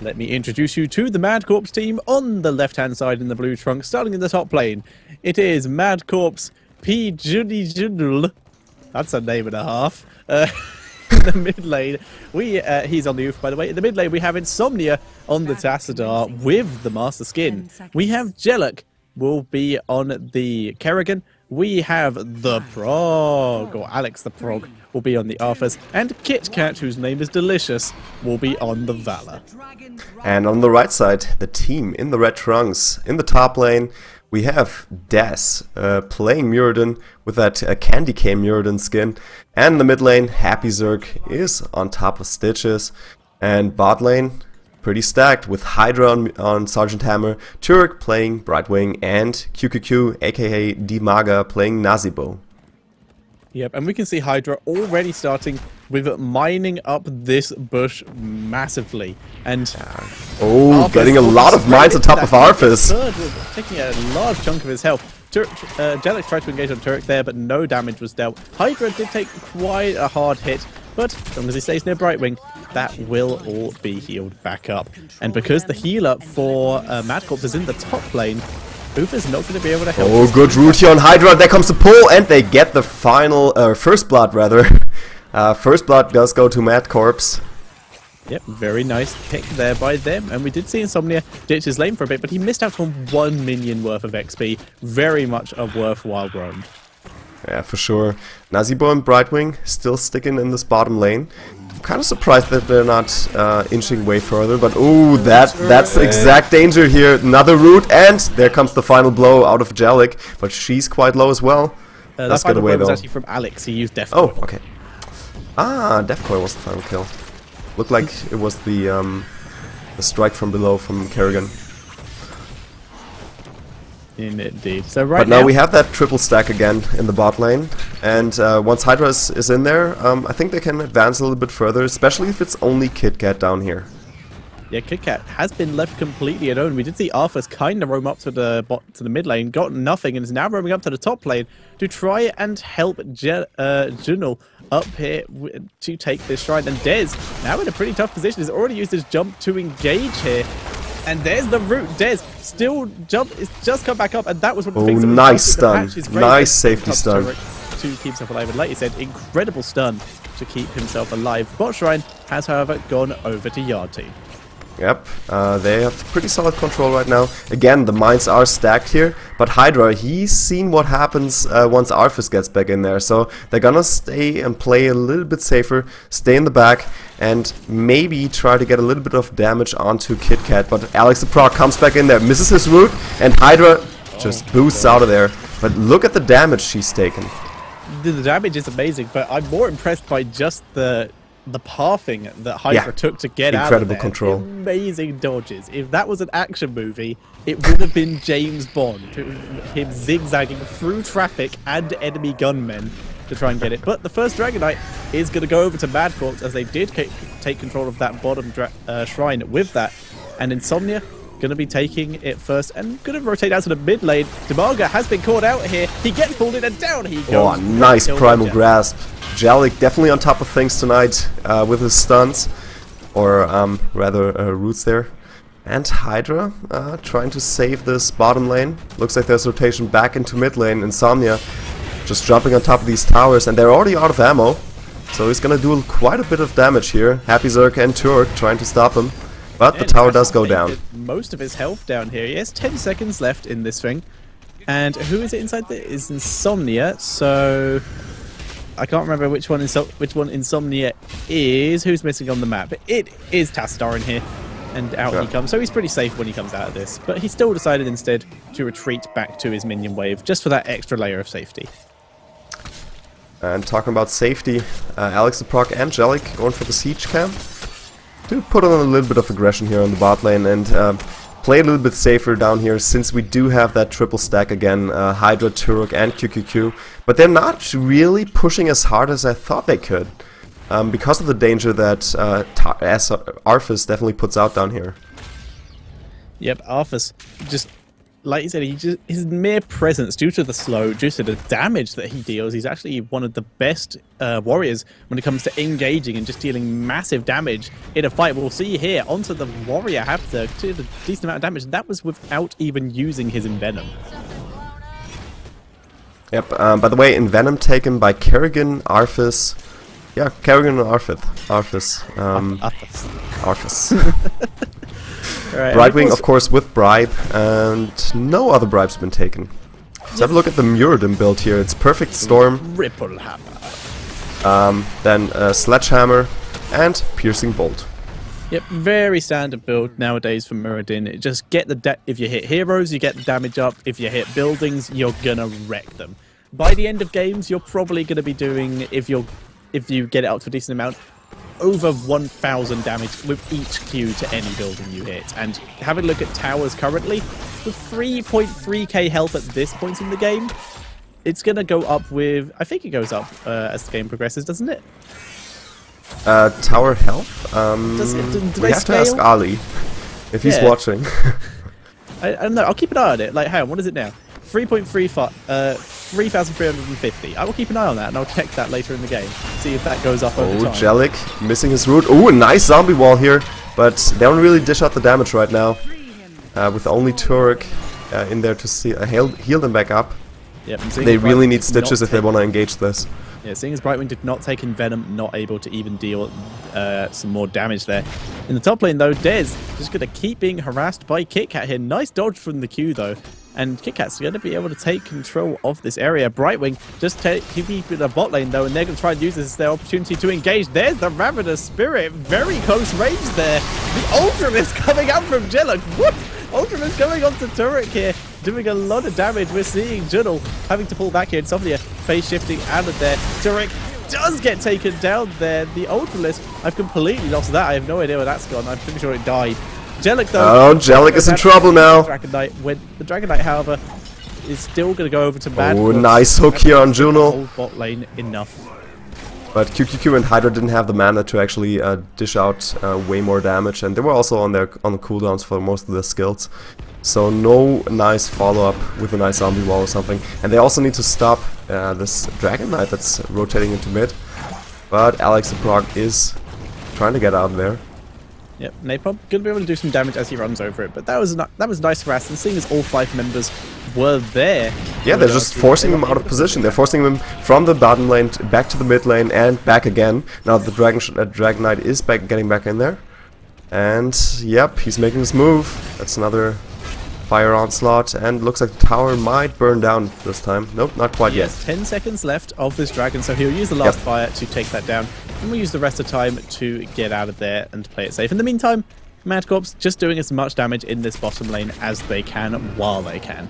Let me introduce you to the Mad Corps team on the left-hand side in the blue trunk, starting in the top lane. It is Mad Corps P. Judy Judl. That's a name and a half. Uh, in the mid lane, we uh, he's on the oof by the way. In the mid lane, we have Insomnia on the Tassadar with the Master Skin. We have Jellic will be on the Kerrigan. We have the Prog, or Alex the Prog, will be on the Arthas, and Kit Kat, whose name is Delicious, will be on the Valla. And on the right side, the team in the red trunks. In the top lane, we have Des uh, playing Muradin with that uh, Candy Cane Muradin skin. And in the mid lane, Happy Zerg is on top of Stitches. And bot lane, pretty stacked with Hydra on, on Sergeant Hammer, Turek playing Brightwing, and QQQ, aka Dimaga, playing Nazeebo. Yep, and we can see Hydra already starting with mining up this bush massively. And oh, getting a lot of mines on top of Arthas. Taking a large chunk of his health. Tur uh, Jellic tried to engage on Turek there, but no damage was dealt. Hydra did take quite a hard hit, but as long as he stays near Brightwing, that will all be healed back up. And because the healer for uh, Mad is in the top lane, is not going to be able to help. Oh, good root here on Hydra. There comes the pull, and they get the final, uh, first blood, rather. Uh, first blood does go to Mad Corps. Yep, very nice pick there by them. And we did see Insomnia ditch his lane for a bit, but he missed out on one minion worth of XP. Very much a worthwhile roam. Yeah, for sure. Nazeebo and Brightwing still sticking in this bottom lane. I'm kind of surprised that they're not uh, inching way further, but ooh, that that's the exact danger here. Another root, and there comes the final blow out of Jellic, but she's quite low as well. Uh, Let's get away though. was actually from Alex. He used Death. Oh, okay. Ah, Deathcoil was the final kill. Looked like it was the um, the strike from below from Kerrigan. In indeed. So right but now, now, we have that triple stack again in the bot lane, and uh, once Hydra is, is in there, um, I think they can advance a little bit further, especially if it's only KitKat down here. Yeah, KitKat has been left completely alone. We did see Arthas kind of roam up to the bot to the mid lane, got nothing, and is now roaming up to the top lane to try and help Je uh, Junal up here to take this shrine. And Dez, now in a pretty tough position, has already used his jump to engage here. And there's the root. Dez still jump. It's just come back up, and that was one of the oh, things. Oh, nice stun! Nice safety stun. To keep himself alive, and like you said, incredible stun to keep himself alive. Bot Shrine has, however, gone over to Yard Team. Yep, uh, they have pretty solid control right now. Again, the mines are stacked here, but Hydra, he's seen what happens uh, once Arthas gets back in there, so they're gonna stay and play a little bit safer, stay in the back, and maybe try to get a little bit of damage onto KitKat, but Alex the Prog comes back in there, misses his root, and Hydra just oh, boosts out of there. But look at the damage she's taken. The damage is amazing, but I'm more impressed by just the the pathing that Hydra yeah. took to get Incredible out there. control. Amazing dodges. If that was an action movie, it would have been James Bond, him zigzagging through traffic and enemy gunmen to try and get it. But the first Dragon Knight is going to go over to Mad Corps as they did take control of that bottom uh, shrine with that. And Insomnia going to be taking it first and going to rotate out to the mid lane. Dimaga has been caught out here. He gets pulled in and down he goes. Oh, nice primal grasp. Jellic definitely on top of things tonight uh, with his stuns, or um, rather uh, roots there. And Hydra uh, trying to save this bottom lane. Looks like there's rotation back into mid lane. Insomnia just jumping on top of these towers, and they're already out of ammo. So he's gonna do quite a bit of damage here. Happy Zerg and Turk trying to stop him. But the tower does go down. Most of his health down here. He has 10 seconds left in this thing. And who is it inside there? Is Insomnia. So I can't remember which one Inso which one Insomnia is. Who's missing on the map? It is Tassadar in here. And out yeah. he comes. So he's pretty safe when he comes out of this. But he still decided instead to retreat back to his minion wave just for that extra layer of safety. And talking about safety, uh, Alex the Prog and Jellic going for the siege camp. To put on a little bit of aggression here on the bot lane and uh, play a little bit safer down here since we do have that triple stack again, uh, Hydra, Turok and QQQ. But they're not really pushing as hard as I thought they could. Um, because of the danger that uh, Arthas definitely puts out down here. Yep, Arthas just like you said, he just his mere presence, due to the slow, due to the damage that he deals, he's actually one of the best uh, warriors when it comes to engaging and just dealing massive damage in a fight. We'll see here onto the warrior have to do a decent amount of damage. That was without even using his envenom. Yep. Um, by the way, envenom taken by Kerrigan, Arthas. Yeah, Kerrigan and Arthas. Arthas. Um, Arthas. right, Brightwing, of course, with bribe, and no other bribes been taken. Let's have a look at the Muradin build here. It's perfect storm. Ripple hammer. Um, then uh, sledgehammer and piercing bolt. Yep, very standard build nowadays for Muradin. It Just get the if you hit heroes, you get the damage up. If you hit buildings, you're gonna wreck them. By the end of games, you're probably gonna be doing if you're if you get it up to a decent amount, over 1,000 damage with each Q to any building you hit. And having a look at towers currently, with 3.3k health at this point in the game, it's going to go up with... I think it goes up uh, as the game progresses, doesn't it? Uh, tower health? Um, Does it, do, do we have scale? to ask Ali if he's yeah. watching. I, I, don't know. I'll keep an eye on it. Like, hang on, what is it now? 3.35, uh, 3,350. I will keep an eye on that, and I'll check that later in the game. See if that goes up oh, over time. Oh, Jellic missing his root. Oh, a nice zombie wall here, but they don't really dish out the damage right now. Uh, with only Turek uh, in there to see, uh, heal, heal them back up. Yep, they really need stitches if they want to engage this. Yeah, seeing as Brightwing did not take Envenom, not able to even deal uh, some more damage there. In the top lane, though, Dez just going to keep being harassed by KitKat here. Nice dodge from the Q, though and KitKat's going to be able to take control of this area. Brightwing just keeping the bot lane though, and they're going to try and use this as their opportunity to engage. There's the Ravenous Spirit, very close range there. The Ultramis coming out from Jellic. What? Ultramis going onto Turek here, doing a lot of damage. We're seeing Junel having to pull back here. Insomnia phase shifting out of there. Turek does get taken down there. The Ultralisk, I've completely lost that. I have no idea where that's gone. I'm pretty sure it died. Jellic though. Oh, Jellic is in trouble now. Dragon Knight. When the Dragon Knight, however, is still going to go over to Mad. Oh, nice hook here on Juno. Bot lane enough. But QQQ and Hydra didn't have the mana to actually uh, dish out uh, way more damage, and they were also on their on the cooldowns for most of their skills. So no nice follow-up with a nice zombie wall or something. And they also need to stop uh, this Dragon Knight that's rotating into mid. But Alex the Prog is trying to get out there. Yep, Napalm gonna be able to do some damage as he runs over it, but that was that was nice for us. And seeing as all five members were there, yeah, they're just forcing them out of position. They're forcing them from the bottom lane back to the mid lane and back again. Now the Dragon uh, Dragon Knight is back, getting back in there, and yep, he's making his move. That's another fire onslaught, and looks like the tower might burn down this time. Nope, not quite he yet. 10 seconds left of this dragon, so he'll use the last yep. fire to take that down. And we'll use the rest of time to get out of there and play it safe. In the meantime, Mad Corps just doing as much damage in this bottom lane as they can while they can.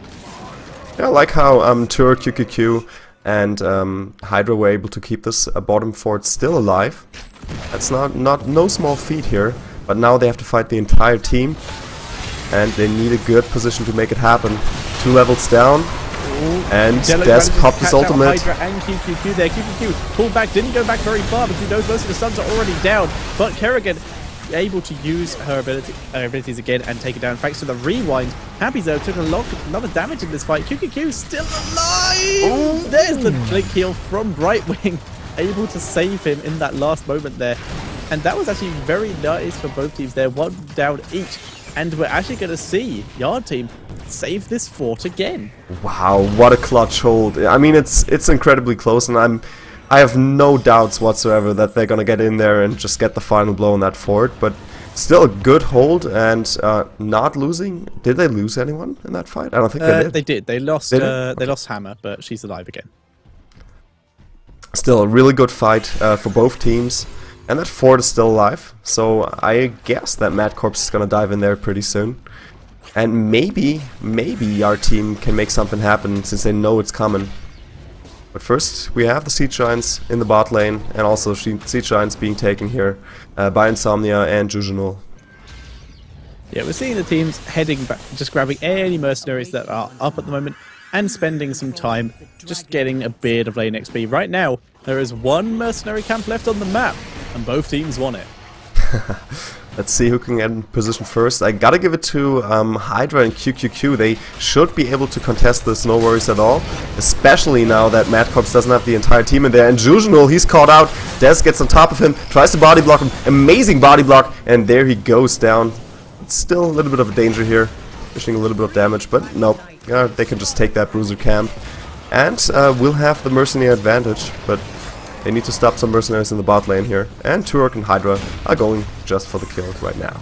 Yeah, I like how um, Tur, QQQ, and um, Hydra were able to keep this uh, bottom fort still alive. That's not, not no small feat here, but now they have to fight the entire team, and they need a good position to make it happen. Two levels down, and Des popped his ultimate. Hydra and QQQ there. QQQ pulled back, didn't go back very far because he knows most of the stuns are already down. But Kerrigan able to use her, ability, her abilities again and take it down thanks to the rewind. Happy though took a lot, lot of damage in this fight. QQQ still alive! Ooh. There's the blink heal from Brightwing. Able to save him in that last moment there. And that was actually very nice for both teams there. One down each. And we're actually going to see Yard Team save this fort again. Wow, what a clutch hold. I mean, it's it's incredibly close, and I'm I have no doubts whatsoever that they're gonna get in there and just get the final blow on that fort, but still a good hold and uh, not losing. Did they lose anyone in that fight? I don't think uh, they did. They did. They lost. Did uh, they lost Hammer, but she's alive again. Still a really good fight uh, for both teams. And that fort is still alive, so I guess that Mad Corps is gonna dive in there pretty soon. And maybe, maybe our team can make something happen since they know it's coming. But first, we have the Siege Giants in the bot lane, and also Siege Giants being taken here uh, by Insomnia and Jujunal. Yeah, we're seeing the teams heading back, just grabbing any mercenaries that are up at the moment, and spending some time just getting a bit of lane XP. Right now, there is one mercenary camp left on the map, and both teams won it. Let's see who can get in position first. I gotta give it to um, Hydra and QQQ. They should be able to contest this, no worries at all. Especially now that Mad Corps doesn't have the entire team in there. And Jujunul, he's caught out. Des gets on top of him, tries to body block him. Amazing body block, and there he goes down. Still a little bit of a danger here. Fishing a little bit of damage, but nope. Yeah, they can just take that Bruiser camp. And uh, we'll have the Mercenary advantage, but they need to stop some mercenaries in the bot lane here. And Turok and Hydra are going just for the kill right now.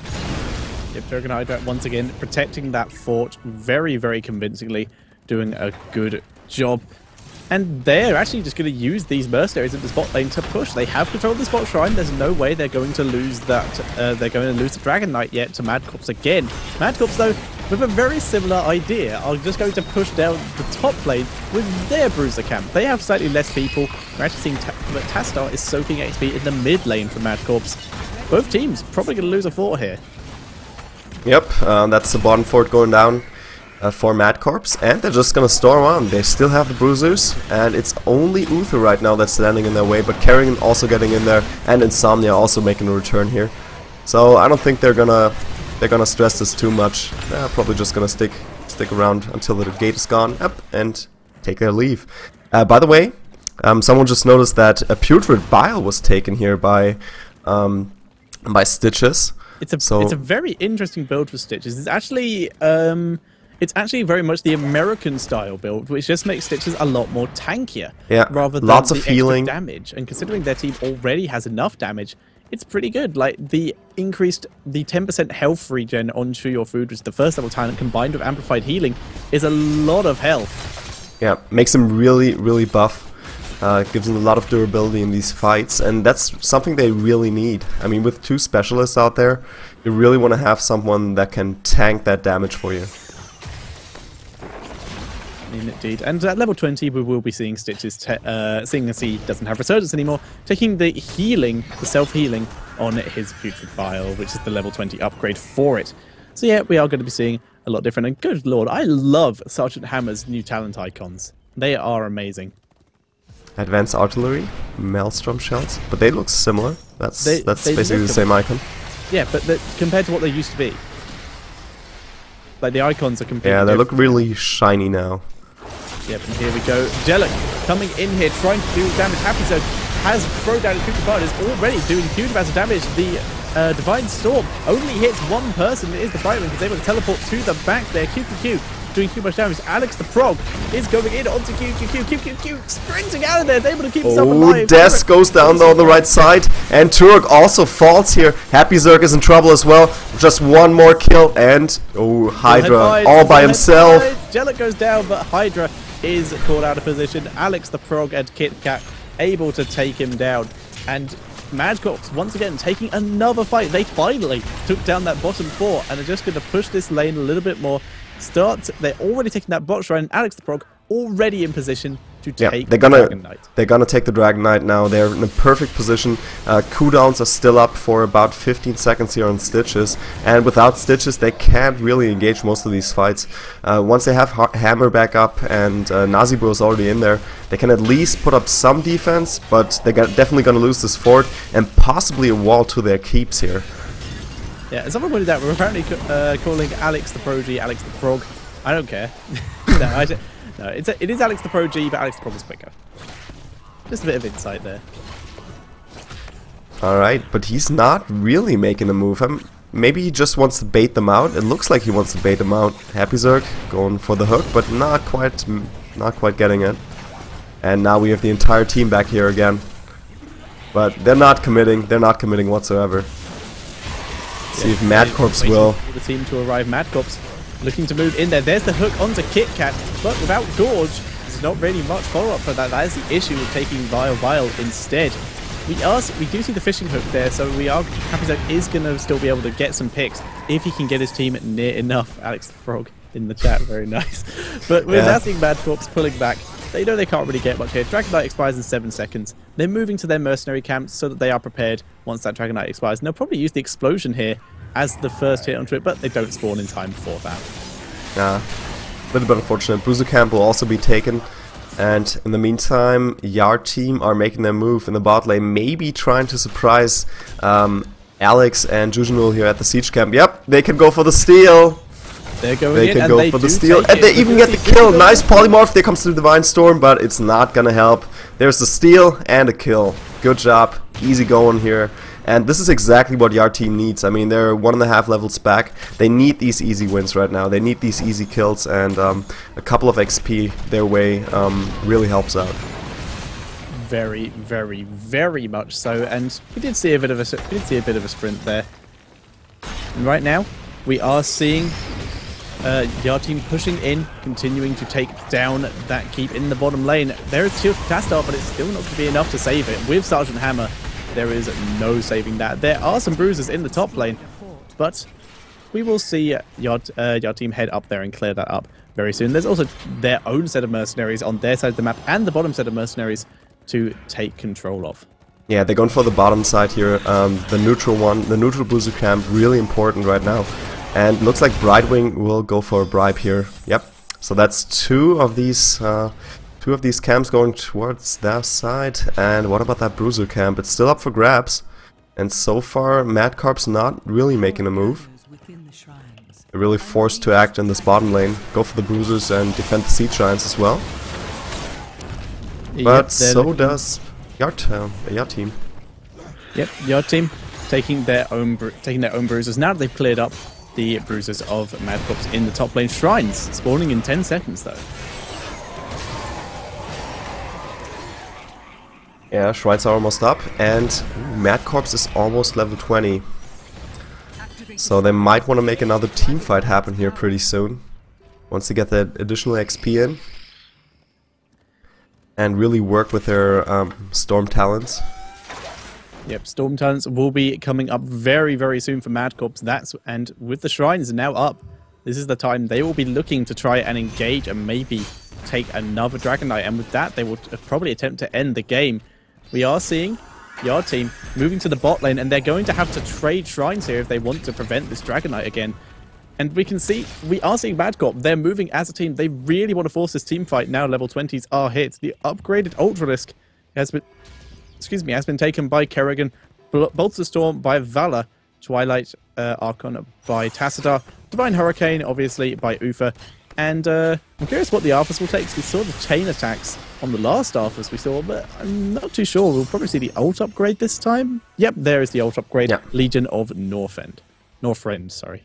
Yep, Turok and Hydra once again protecting that fort very, very convincingly. Doing a good job. And they're actually just going to use these mercenaries in the spot lane to push. They have control of the spot shrine. There's no way they're going to lose that. Uh, they're going to lose the Dragon Knight yet to Mad Corps again. Mad Corps, though, with a very similar idea, are just going to push down the top lane with their Bruiser camp. They have slightly less people. We're actually seeing Ta that Tassadar is soaking XP in the mid lane from Mad Corps. Both teams probably going to lose a fort here. Yep, uh, that's the bottom fort going down uh, for Mad Corps, and they're just gonna storm on. They still have the Bruisers, and it's only Uther right now that's standing in their way, but Kerrigan also getting in there, and Insomnia also making a return here. So I don't think they're gonna they're gonna stress this too much. They're probably just gonna stick stick around until the gate is gone, up and take their leave. Uh, by the way, um, someone just noticed that a Putrid Bile was taken here by um, by Stitches. It's a so it's a very interesting build for Stitches. It's actually um, it's actually very much the American style build, which just makes Stitches a lot more tankier. Yeah, rather than lots of healing damage. And considering their team already has enough damage, it's pretty good. Like the increased the 10% health regen onto your food, which is the first level talent combined with amplified healing, is a lot of health. Yeah, makes him really, really buff. Uh, gives them a lot of durability in these fights, and that's something they really need. I mean, with two specialists out there, you really want to have someone that can tank that damage for you. Indeed. And at level 20, we will be seeing Stitches, uh, seeing as he doesn't have Resurgence anymore, taking the healing, the self-healing, on his Putrid Bile, which is the level 20 upgrade for it. So yeah, we are going to be seeing a lot different. And good lord, I love Sergeant Hammer's new talent icons. They are amazing. Advanced Artillery, Maelstrom Shells, but they look similar. That's they, that's they basically the same icon. Yeah, but the, compared to what they used to be, like the icons are completely. Yeah, they different. look really shiny now. Yep, and here we go. Jellic coming in here, trying to do damage. Happy Zone has thrown down his Bard, is already doing huge amounts of damage. The uh, Divine Storm only hits one person. It is the Brightwing. He's able to teleport to the back there. QQQ doing too much damage. Alex the Prog is going in onto QQQ. QQQ sprinting out of there. Is able to keep himself oh, alive. Des goes down on the right side. And Turok also falls here. Happy Zerg is in trouble as well. Just one more kill. And, oh, Hydra all by himself. Jellic goes down, but Hydra is caught out of position. Alex the Prog and Kit Kat able to take him down. And Mad Corps once again taking another fight. They finally took down that bottom four and are just going to push this lane a little bit more. Start. They're already taking that bot shrine. Alex the Prog already in position to yeah, take they're gonna, Dragon Knight. They're gonna take the Dragon Knight now. They're in a perfect position. Uh, cooldowns are still up for about 15 seconds here on Stitches, and without Stitches, they can't really engage most of these fights. Uh, once they have ha Hammer back up and uh, Nazeebo is already in there, they can at least put up some defense, but they're definitely gonna lose this fort and possibly a wall to their keeps here. Yeah, as someone pointed out, we're apparently uh, calling Alex the Prodigy Alex the Prog. I don't care. no, I no, it's a, it is Alex the Pro G, but Alex the Pro is quicker. Just a bit of insight there. Alright, but he's not really making a move. I'm, maybe he just wants to bait them out. It looks like he wants to bait them out. Happy Zerg going for the hook, but not quite, not quite getting it. And now we have the entire team back here again. But they're not committing. They're not committing whatsoever. Yeah, See if Mad Corps will. The team to arrive. Mad Corps looking to move in there. There's the hook onto Kit Kat, but without Gorge, there's not really much follow-up for that. That is the issue with taking Vile Vile instead. We are, we do see the fishing hook there, so we are Happy Zone is going to still be able to get some picks if he can get his team near enough. Alex the Frog in the chat, very nice. But we're yeah. now seeing Mad Corps pulling back. They know they can't really get much here. Dragon Knight expires in 7 seconds. They're moving to their mercenary camps so that they are prepared once that Dragon Knight expires. And they'll probably use the explosion here as the first hit onto it, but they don't spawn in time for that. Yeah, a little bit unfortunate. Bruiser Camp will also be taken. And in the meantime, Yard team are making their move in the bot lane, maybe trying to surprise um, Alex and Jujunul here at the siege camp. Yep, they can go for the steal. They're going They can go they for the steal. And they even get the kill. Nice polymorph. There comes the Divine Storm, but it's not gonna help. There's the steal and a kill. Good job. Easy going here. And this is exactly what your team needs. I mean, they're one and a half levels back. They need these easy wins right now. They need these easy kills, and um, a couple of XP their way um, really helps out. Very, very, very much so. And we did see a bit of a we did see a bit of a sprint there. And right now, we are seeing uh, Yard team pushing in, continuing to take down that keep in the bottom lane. There is Shield Castar, but it's still not going to be enough to save it. With Sergeant Hammer, there is no saving that. There are some bruises in the top lane, but we will see your, uh, your team head up there and clear that up very soon. There's also their own set of mercenaries on their side of the map and the bottom set of mercenaries to take control of. Yeah, they're going for the bottom side here. Um, the neutral one, the neutral booster camp, really important right now. And looks like Brightwing will go for a bribe here. Yep. So that's two of these, uh, two of these camps going towards their side. And what about that bruiser camp? It's still up for grabs. And so far, Madcarp's not really making a move. They're really forced to act in this bottom lane, go for the bruisers and defend the siege giants as well. But Yep, so looking- does your, uh, your team. Yep, your team taking their own taking their own bruisers. Now that they've cleared up the bruisers of Mad Corps in the top lane shrines, spawning in 10 seconds though. Yeah, shrines are almost up, and Mad Corps is almost level 20. So they might want to make another team fight happen here pretty soon. Once they get that additional XP in. And really work with their um, storm talents. Yep, Storm Talents will be coming up very, very soon for Mad Corps. That's and with the shrines now up, this is the time they will be looking to try and engage and maybe take another Dragon Knight. And with that, they will probably attempt to end the game. We are seeing Yard team moving to the bot lane, and they're going to have to trade shrines here if they want to prevent this Dragon Knight again. And we can see, we are seeing Mad Corp. They're moving as a team. They really want to force this team fight now. Level 20s are hit. The upgraded Ultralisk has been excuse me, has been taken by Kerrigan, Bolts of Storm by Valla, Twilight uh, Archon by Tassadar, Divine Hurricane, obviously, by Uther. And uh, I'm curious what the Arthas will take. We saw the chain attacks on the last Arthas we saw, but I'm not too sure. We'll probably see the ult upgrade this time. Yep, there is the ult upgrade. Yeah. Legion of Northend. Northrend, sorry.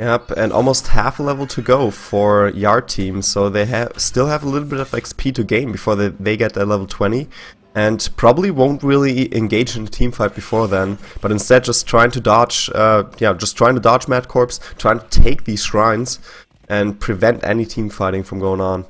Yep, and almost half a level to go for Yard team, so they have still have a little bit of XP to gain before they, they get their level 20. And probably won't really engage in a team fight before then, but instead just trying to dodge, uh, yeah, just trying to dodge Mad Corps, trying to take these shrines and prevent any team fighting from going on.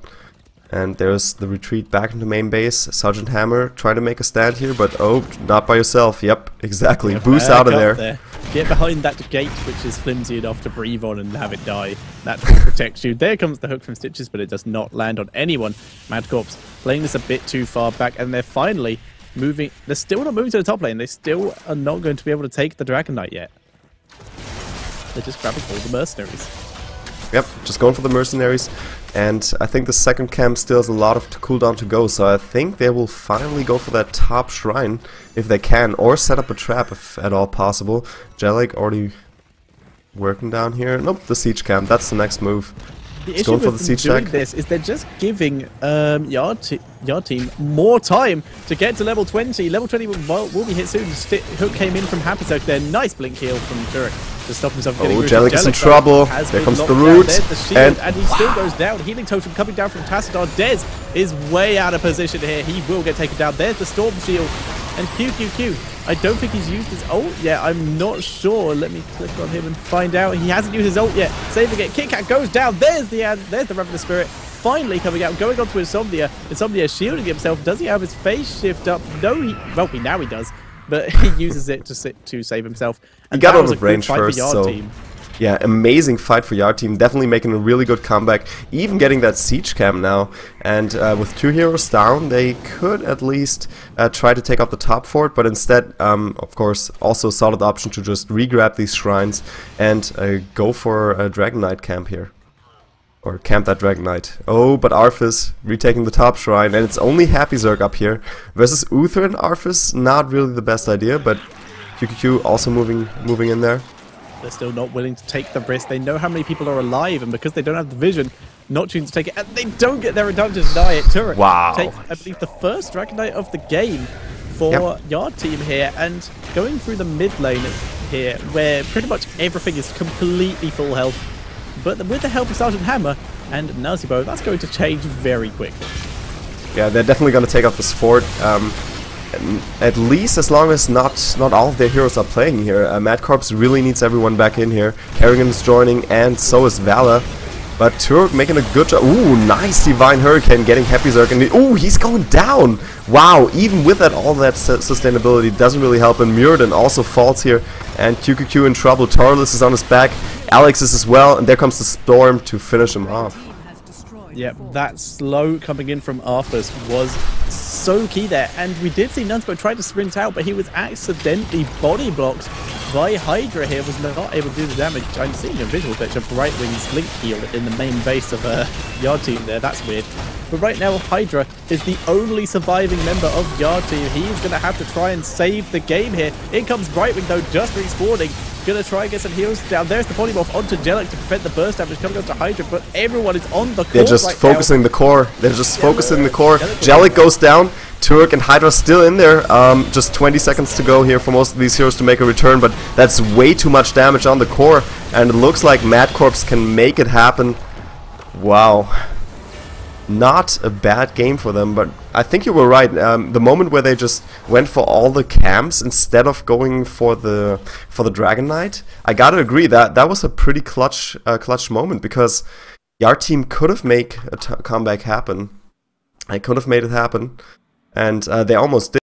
And there's the retreat back into main base. Sergeant Hammer trying to make a stand here, but oh, not by yourself. Yep, exactly. Boost out of Back there. Get behind that gate, which is flimsy enough to breathe on and have it die. That will protect you. There comes the hook from Stitches, but it does not land on anyone. Mad Corps playing this a bit too far back, and they're finally moving. They're still not moving to the top lane. They still are not going to be able to take the Dragon Knight yet. They're just grabbing all the mercenaries. Yep, just going for the mercenaries. And I think the second camp still has a lot of cooldown to go, so I think they will finally go for that top shrine if they can, or set up a trap if at all possible. Jellic already working down here. Nope, the siege camp. That's the next move. The issue with the doing this is they're just giving um, your, your team more time to get to level 20. Level 20 will, will be hit soon. Hook came in from Happy Soak there. Nice blink heal from Turek to stop himself getting Oh. Jellic is in trouble. There comes the root, the shield, and- and, he still goes down. Healing totem coming down from Tassadar. Dez is way out of position here. He will get taken down. There's the Storm Shield. And QQQ. I don't think he's used his ult yet. I'm not sure. Let me click on him and find out. He hasn't used his ult yet. Saving it. Kit Kat goes down. There's the ad- there's the Ravenous Spirit. Finally coming out, going on to Insomnia. Insomnia shielding himself. Does he have his phase shift up? No, he well, now he does, but he uses it to sit to save himself. And got that out of range first, so- team. Yeah, amazing fight for Yard team. Definitely making a really good comeback. Even getting that siege camp now. And uh, with two heroes down, they could at least uh, try to take out the top fort. But instead, um, of course, also a solid option to just re-grab these shrines and uh, go for a Dragon Knight camp here. Or camp that Dragon Knight. Oh, but Arthas retaking the top shrine. And it's only Happy Zerg up here. Versus Uther and Arthas, not really the best idea. But QQQ also moving moving in there. They're still not willing to take the risk. They know how many people are alive, and because they don't have the vision, not choosing to take it, and they don't get their redemption deny it. Turret Wow. take, I believe, the first Dragon Knight of the game for Yep. Yard Team here, and going through the mid lane here, where pretty much everything is completely full health. But with the help of Sergeant Hammer and Nazeebo, that's going to change very quickly. Yeah, they're definitely gonna take up this fort. Um, at least as long as not not all of their heroes are playing here. Uh, Mad Corps really needs everyone back in here. Kerrigan is joining, and so is Valla. But Turk making a good job. Ooh, nice Divine Hurricane getting Happy Zerg. And ooh, he's going down. Wow, even with that, all that su sustainability doesn't really help. And Muradin also falls here. And QQQ in trouble. Torless is on his back. Alex is as well. And there comes the Storm to finish him off. Yep, that slow coming in from Arthas was so key there. And we did see Nunsbo try to sprint out, but he was accidentally body blocked by Hydra here, was not able to do the damage. I'm seeing a visual picture of Brightwing's Blink heal in the main base of uh, Yard Team there. That's weird. But right now, Hydra is the only surviving member of Yard Team. He's going to have to try and save the game here. In comes Brightwing, though, just respawning. Gonna try and get some heals down. There's the polymorph onto Jellic to prevent the burst damage coming onto Hydra, but everyone is on the core. They're just right focusing the core. They're just focusing the core. Jellic goes down. goes down. Turk and Hydra still in there. Um, just 20 seconds to go here for most of these heroes to make a return, but that's way too much damage on the core. And it looks like Mad Corps can make it happen. Wow. Not a bad game for them, but I think you were right. Um, the moment where they just went for all the camps instead of going for the for the Dragon Knight, I gotta agree that that was a pretty clutch uh, clutch moment because Yard team could have made a comeback happen. I could have made it happen, and uh, they almost did.